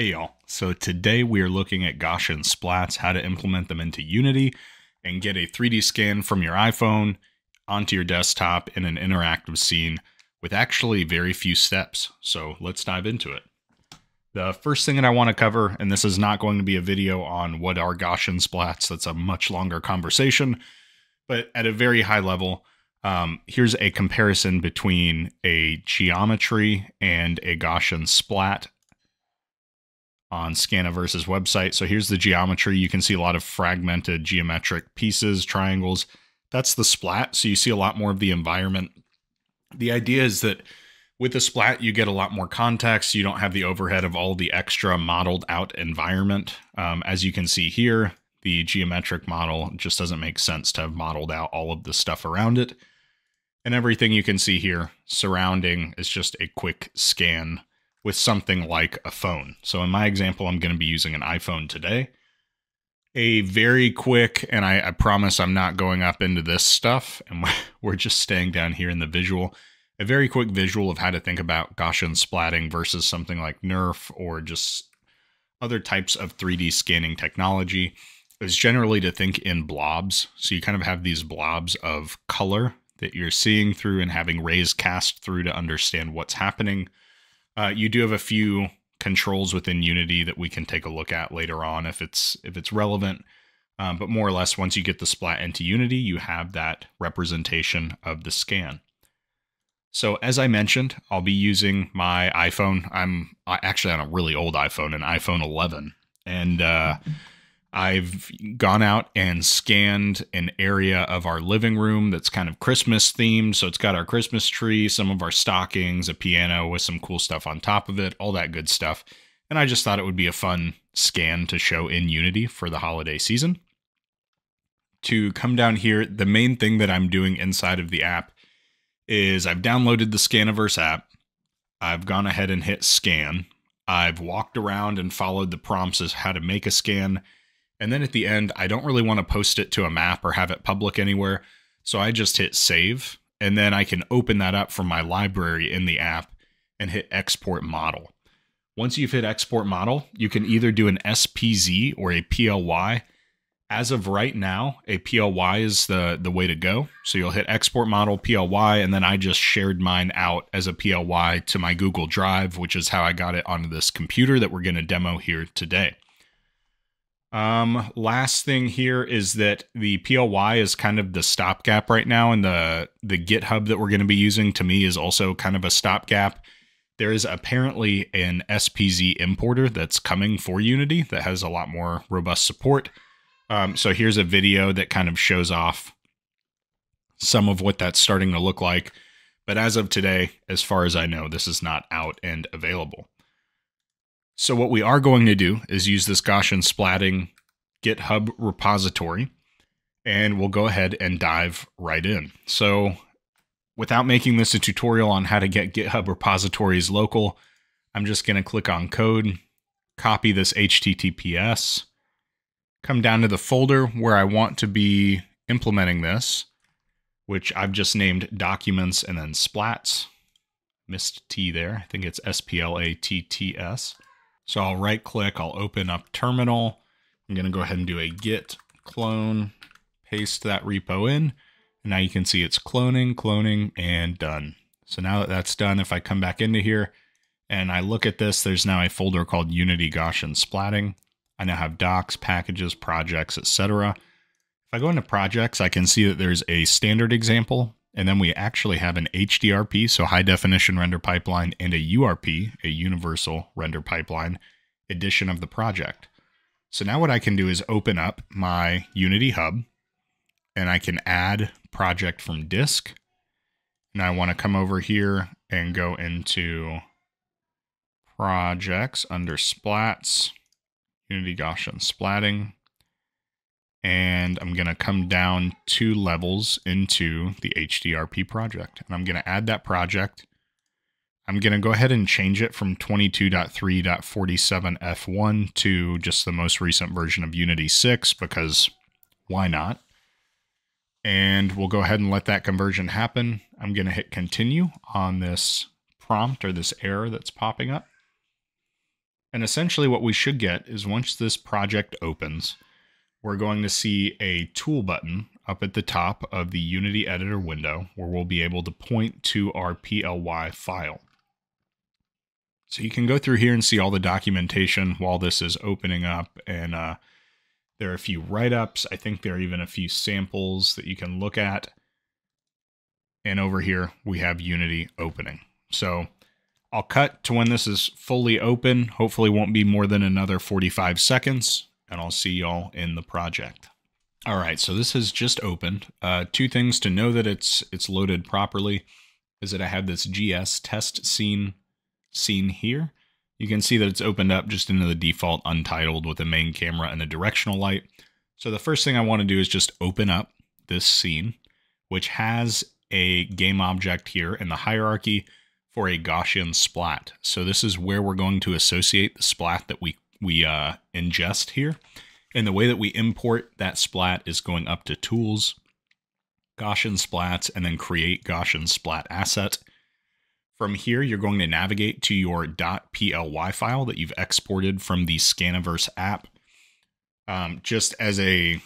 Hey y'all, so today we are looking at Gaussian splats, how to implement them into Unity and get a 3D scan from your iPhone onto your desktop in an interactive scene with actually very few steps. So let's dive into it. The first thing that I want to cover, and this is not going to be a video on what are Gaussian splats, that's a much longer conversation, but at a very high level, um, here's a comparison between a geometry and a Gaussian splat on Scaniverse's website. So here's the geometry. You can see a lot of fragmented geometric pieces, triangles. That's the splat. So you see a lot more of the environment. The idea is that with the splat, you get a lot more context. You don't have the overhead of all the extra modeled out environment. Um, as you can see here, the geometric model just doesn't make sense to have modeled out all of the stuff around it. And everything you can see here surrounding is just a quick scan with something like a phone. So in my example, I'm going to be using an iPhone today. A very quick, and I, I, promise I'm not going up into this stuff, and we're just staying down here in the visual. A very quick visual of how to think about Gaussian splatting versus something like NeRF or just other types of 3D scanning technology is generally to think in blobs. So you kind of have these blobs of color that you're seeing through and having rays cast through to understand what's happening uh, you do have a few controls within Unity that we can take a look at later on if it's if it's relevant. Um, but more or less, once you get the splat into Unity, you have that representation of the scan. So as I mentioned, I'll be using my iPhone. I'm actually on a really old iPhone, an iPhone 11, and uh, I've gone out and scanned an area of our living room that's kind of Christmas themed. So it's got our Christmas tree, some of our stockings, a piano with some cool stuff on top of it, all that good stuff. And I just thought it would be a fun scan to show in Unity for the holiday season. To come down here, the main thing that I'm doing inside of the app is I've downloaded the Scaniverse app. I've gone ahead and hit scan. I've walked around and followed the prompts as how to make a scan and then at the end, I don't really want to post it to a map or have it public anywhere. So I just hit save and then I can open that up from my library in the app and hit export model. Once you've hit export model, you can either do an SPZ or a PLY. As of right now, a PLY is the, the way to go. So you'll hit export model PLY, and then I just shared mine out as a PLY to my Google Drive, which is how I got it onto this computer that we're going to demo here today. Um, last thing here is that the PLY is kind of the stopgap right now, and the the GitHub that we're going to be using to me is also kind of a stopgap. There is apparently an SPZ importer that's coming for Unity that has a lot more robust support. Um, so here's a video that kind of shows off some of what that's starting to look like. But as of today, as far as I know, this is not out and available. So what we are going to do is use this Gaussian splatting GitHub repository, and we'll go ahead and dive right in. So without making this a tutorial on how to get GitHub repositories local, I'm just going to click on code, copy this HTTPS, come down to the folder where I want to be implementing this, which I've just named documents and then splats. Missed T there. I think it's S P L A T T S. So I'll right click, I'll open up terminal. I'm to go ahead and do a git clone, paste that repo in. And now you can see it's cloning, cloning, and done. So now that that's done, if I come back into here and I look at this, there's now a folder called Unity Gaussian Splatting. I now have docs, packages, projects, etc. If I go into projects, I can see that there's a standard example and then we actually have an HDRP, so high definition render pipeline, and a URP, a universal render pipeline edition of the project. So now what I can do is open up my Unity Hub and I can add project from disk. And I want to come over here and go into projects under splats, Unity Gaussian splatting and I'm going to come down two levels into the HDRP project. And I'm going to add that project. I'm going to go ahead and change it from 22.3.47F1 to just the most recent version of Unity 6 because why not? And we'll go ahead and let that conversion happen. I'm going to hit continue on this prompt or this error that's popping up. And essentially what we should get is once this project opens, we're going to see a tool button up at the top of the Unity Editor window where we'll be able to point to our PLY file. So you can go through here and see all the documentation while this is opening up and uh, there are a few write-ups. I think there are even a few samples that you can look at. And over here we have Unity opening. So I'll cut to when this is fully open. Hopefully won't be more than another 45 seconds and I'll see y'all in the project. All right, so this has just opened. Uh, two things to know that it's it's loaded properly is that I have this GS test scene scene here. You can see that it's opened up just into the default untitled with a main camera and a directional light. So the first thing I want to do is just open up this scene, which has a game object here in the hierarchy for a Gaussian splat. So this is where we're going to associate the splat that we, we uh, ingest here. And the way that we import that splat is going up to Tools, Gaussian Splats, and then Create Gaussian Splat Asset. From here, you're going to navigate to your .ply file that you've exported from the Scaniverse app. Um, just as a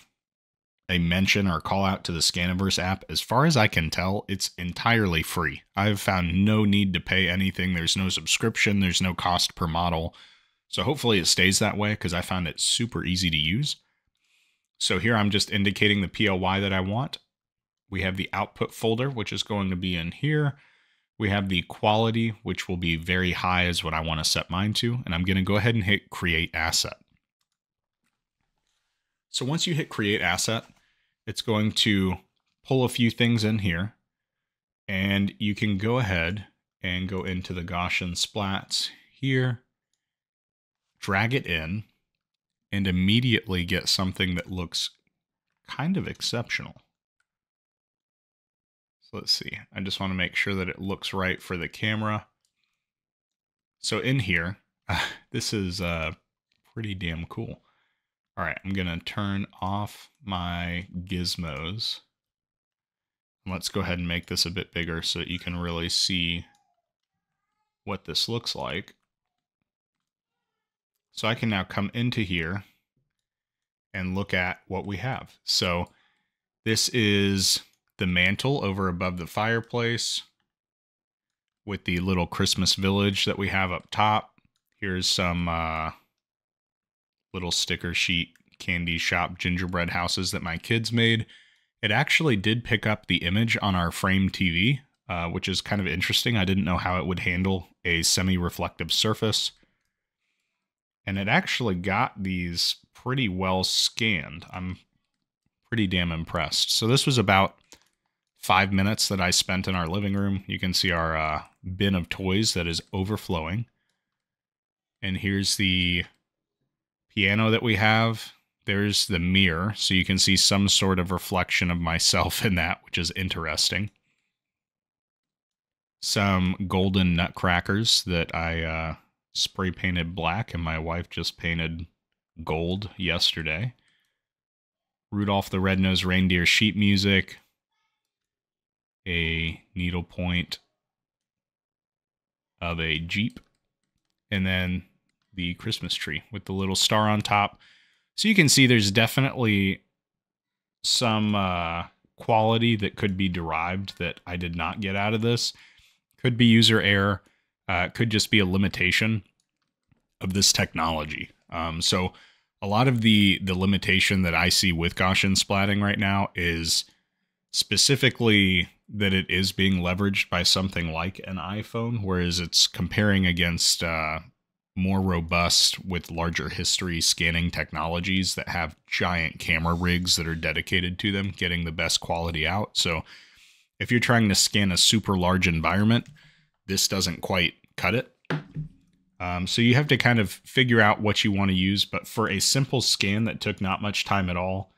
a mention or call out to the Scaniverse app, as far as I can tell, it's entirely free. I've found no need to pay anything. There's no subscription. There's no cost per model. So hopefully it stays that way because I found it super easy to use. So here I'm just indicating the PLY that I want. We have the output folder, which is going to be in here. We have the quality, which will be very high is what I want to set mine to. And I'm going to go ahead and hit create asset. So once you hit create asset, it's going to pull a few things in here. And you can go ahead and go into the Gaussian splats here, drag it in, and immediately get something that looks kind of exceptional So let's see. I just want to make sure that it looks right for the camera. So in here, uh, this is uh, pretty damn cool. All right, I'm going to turn off my gizmos. Let's go ahead and make this a bit bigger so that you can really see what this looks like. So I can now come into here and look at what we have. So this is the mantle over above the fireplace with the little Christmas village that we have up top. Here's some uh, little sticker sheet candy shop gingerbread houses that my kids made. It actually did pick up the image on our frame TV, uh, which is kind of interesting. I didn't know how it would handle a semi-reflective surface. And it actually got these pretty well scanned. I'm pretty damn impressed. So this was about five minutes that I spent in our living room. You can see our uh, bin of toys that is overflowing. And here's the piano that we have. There's the mirror, so you can see some sort of reflection of myself in that, which is interesting. Some golden nutcrackers that I uh, spray painted black, and my wife just painted gold yesterday. Rudolph the Red-Nosed Reindeer sheet music, a needlepoint of a Jeep, and then the Christmas tree with the little star on top. So you can see there's definitely some uh, quality that could be derived that I did not get out of this. Could be user error. Uh, could just be a limitation of this technology. Um, so a lot of the the limitation that I see with Gaussian splatting right now is specifically that it is being leveraged by something like an iPhone, whereas it's comparing against uh, more robust with larger history scanning technologies that have giant camera rigs that are dedicated to them, getting the best quality out. So if you're trying to scan a super large environment, this doesn't quite cut it. Um, so you have to kind of figure out what you want to use. But for a simple scan that took not much time at all,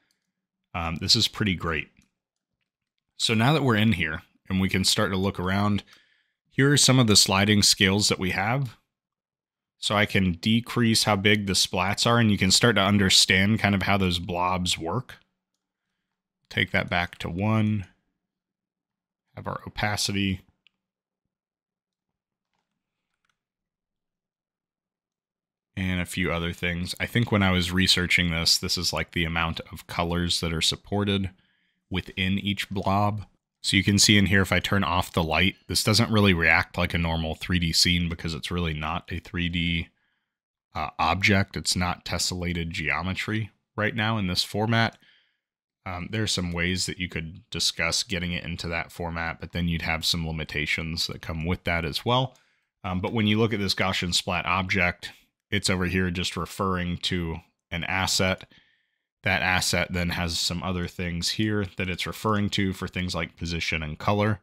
um, this is pretty great. So now that we're in here and we can start to look around, here are some of the sliding scales that we have. So I can decrease how big the splats are and you can start to understand kind of how those blobs work. Take that back to one. Have our opacity. And a few other things. I think when I was researching this, this is like the amount of colors that are supported within each blob. So you can see in here, if I turn off the light, this doesn't really react like a normal 3D scene because it's really not a 3D uh, object. It's not tessellated geometry right now in this format. Um, there are some ways that you could discuss getting it into that format, but then you'd have some limitations that come with that as well. Um, but when you look at this Gaussian splat object, it's over here just referring to an asset. That asset then has some other things here that it's referring to for things like position and color.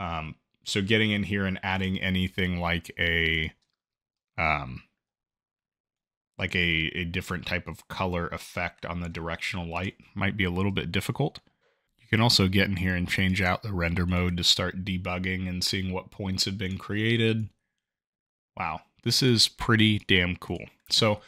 Um, so getting in here and adding anything like a um, like a, a different type of color effect on the directional light might be a little bit difficult. You can also get in here and change out the render mode to start debugging and seeing what points have been created. Wow, this is pretty damn cool. So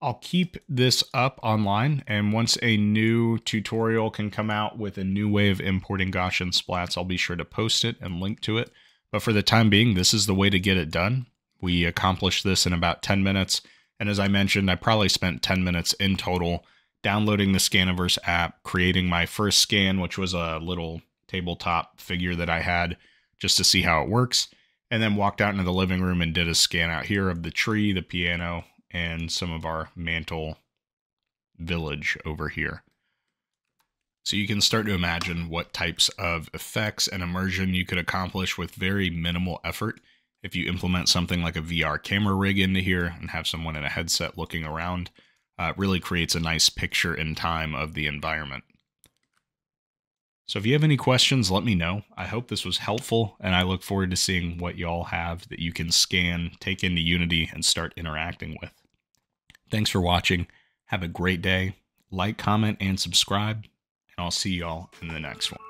I'll keep this up online, and once a new tutorial can come out with a new way of importing Gaussian splats, I'll be sure to post it and link to it. But for the time being, this is the way to get it done. We accomplished this in about 10 minutes. And as I mentioned, I probably spent 10 minutes in total downloading the Scaniverse app, creating my first scan, which was a little tabletop figure that I had just to see how it works, and then walked out into the living room and did a scan out here of the tree, the piano, and some of our mantle village over here. So you can start to imagine what types of effects and immersion you could accomplish with very minimal effort if you implement something like a VR camera rig into here and have someone in a headset looking around, uh, really creates a nice picture in time of the environment. So if you have any questions, let me know. I hope this was helpful, and I look forward to seeing what y'all have that you can scan, take into Unity, and start interacting with. Thanks for watching. Have a great day. Like, comment, and subscribe, and I'll see y'all in the next one.